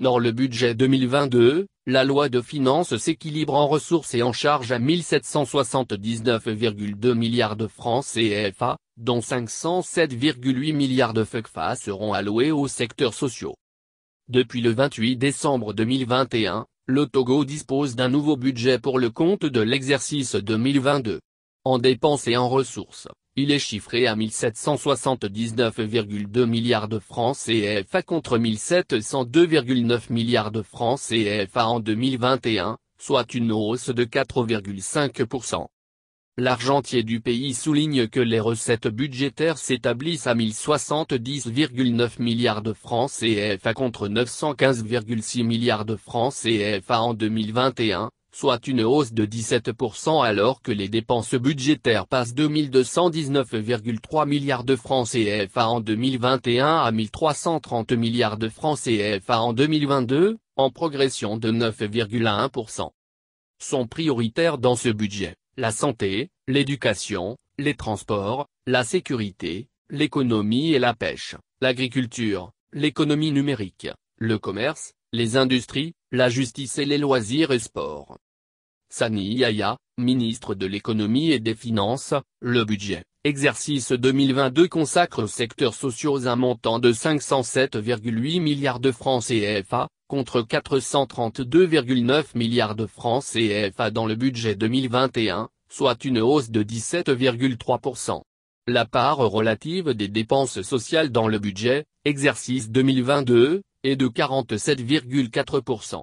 Dans le budget 2022, la loi de finances s'équilibre en ressources et en charges à 1779,2 milliards de francs CFA, dont 507,8 milliards de FECFA seront alloués aux secteurs sociaux. Depuis le 28 décembre 2021, le Togo dispose d'un nouveau budget pour le compte de l'exercice 2022. En dépenses et en ressources, il est chiffré à 1779,2 milliards de francs CFA contre 1702,9 milliards de francs CFA en 2021, soit une hausse de 4,5%. L'argentier du pays souligne que les recettes budgétaires s'établissent à 1070,9 milliards de francs CFA contre 915,6 milliards de francs CFA en 2021, soit une hausse de 17% alors que les dépenses budgétaires passent de 1219,3 milliards de francs CFA en 2021 à 1330 milliards de francs CFA en 2022, en progression de 9,1%. Sont prioritaires dans ce budget, la santé, l'éducation, les transports, la sécurité, l'économie et la pêche, l'agriculture, l'économie numérique, le commerce, les industries, la justice et les loisirs et sports. Sani Yaya, ministre de l'économie et des finances, le budget, exercice 2022 consacre aux secteurs sociaux un montant de 507,8 milliards de francs CFA, contre 432,9 milliards de francs CFA dans le budget 2021, soit une hausse de 17,3%. La part relative des dépenses sociales dans le budget, exercice 2022, est de 47,4%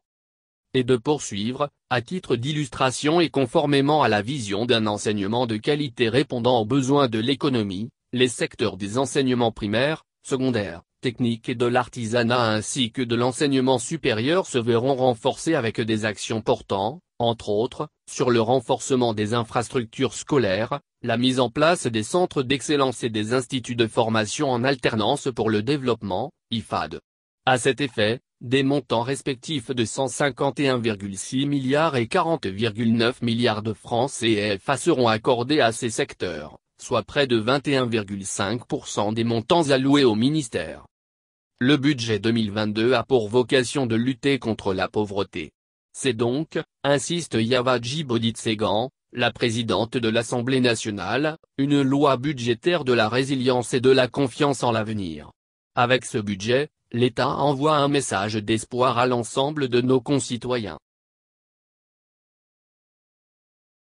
et de poursuivre, à titre d'illustration et conformément à la vision d'un enseignement de qualité répondant aux besoins de l'économie, les secteurs des enseignements primaires, secondaires, techniques et de l'artisanat ainsi que de l'enseignement supérieur se verront renforcés avec des actions portant, entre autres, sur le renforcement des infrastructures scolaires, la mise en place des centres d'excellence et des instituts de formation en alternance pour le développement, IFAD. À cet effet, des montants respectifs de 151,6 milliards et 40,9 milliards de francs CFA seront accordés à ces secteurs, soit près de 21,5% des montants alloués au ministère. Le budget 2022 a pour vocation de lutter contre la pauvreté. C'est donc, insiste Yavaji Boditsegan, la présidente de l'Assemblée nationale, une loi budgétaire de la résilience et de la confiance en l'avenir. Avec ce budget, l'État envoie un message d'espoir à l'ensemble de nos concitoyens.